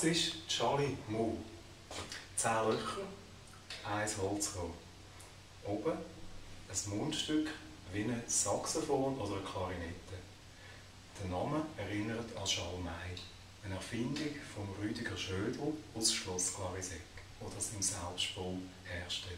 Das ist Charlie Mu. Zehn Löcher, ein Holzrohr. Oben ein Mundstück wie ein Saxophon oder eine Klarinette. Der Name erinnert an Schalmei, eine Erfindung von Rüdiger Schödel aus Schloss Clariseck, der das im Selbstbau herstellt.